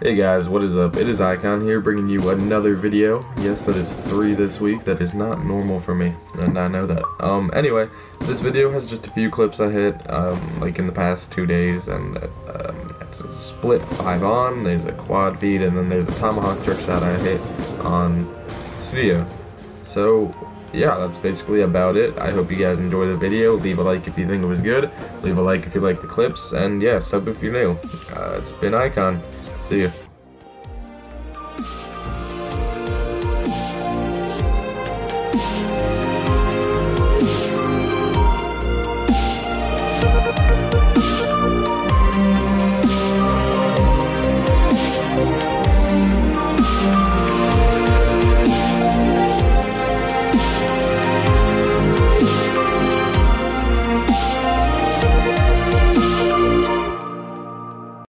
Hey guys, what is up? It is Icon here bringing you another video. Yes, that is three this week. That is not normal for me, and I know that. Um, anyway, this video has just a few clips I hit, um, like in the past two days, and um, it's a split five on, there's a quad feed, and then there's a tomahawk trick shot I hit on studio. So, yeah, that's basically about it. I hope you guys enjoy the video. Leave a like if you think it was good. Leave a like if you like the clips, and yeah, sub if you're new. Uh, it's been Icon. See you.